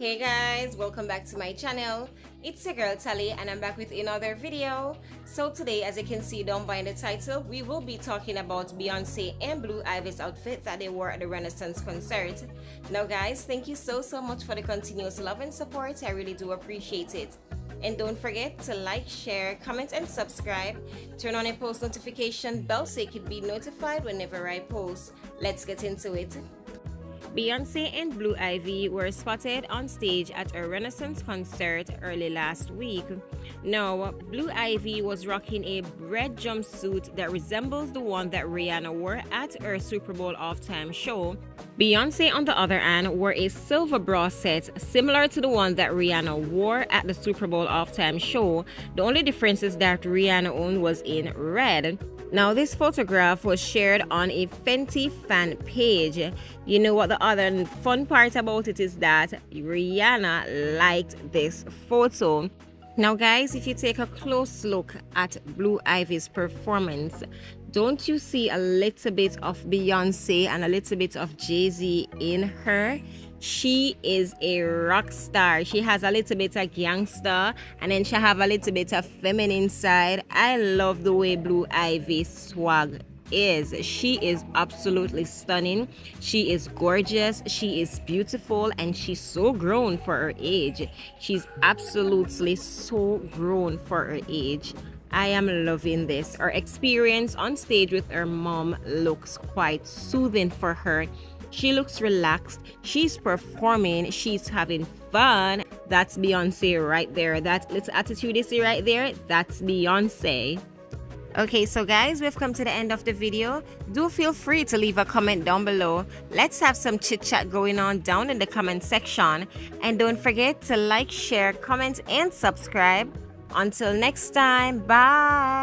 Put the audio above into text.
Hey guys, welcome back to my channel. It's your girl Talie and I'm back with another video. So today, as you can see down by the title, we will be talking about Beyonce and Blue Ivy's outfit that they wore at the Renaissance concert. Now guys, thank you so so much for the continuous love and support. I really do appreciate it. And don't forget to like, share, comment and subscribe. Turn on a post notification bell so you can be notified whenever I post. Let's get into it. Beyonce and Blue Ivy were spotted on stage at a Renaissance concert early last week. Now, Blue Ivy was rocking a red jumpsuit that resembles the one that Rihanna wore at her Super Bowl halftime show. Beyonce, on the other hand, wore a silver bra set similar to the one that Rihanna wore at the Super Bowl halftime show. The only difference is that Rihanna own was in red. Now, this photograph was shared on a Fenty fan page. You know what the other fun part about it is that Rihanna liked this photo. Now, guys, if you take a close look at Blue Ivy's performance, don't you see a little bit of Beyonce and a little bit of Jay Z in her? she is a rock star she has a little bit of gangster and then she have a little bit of feminine side i love the way blue ivy swag is she is absolutely stunning she is gorgeous she is beautiful and she's so grown for her age she's absolutely so grown for her age I am loving this. Her experience on stage with her mom looks quite soothing for her she looks relaxed. She's performing. She's having fun. That's Beyonce right there. That little attitude you see right there, that's Beyonce. Okay, so guys, we've come to the end of the video. Do feel free to leave a comment down below. Let's have some chit chat going on down in the comment section. And don't forget to like, share, comment, and subscribe. Until next time, bye.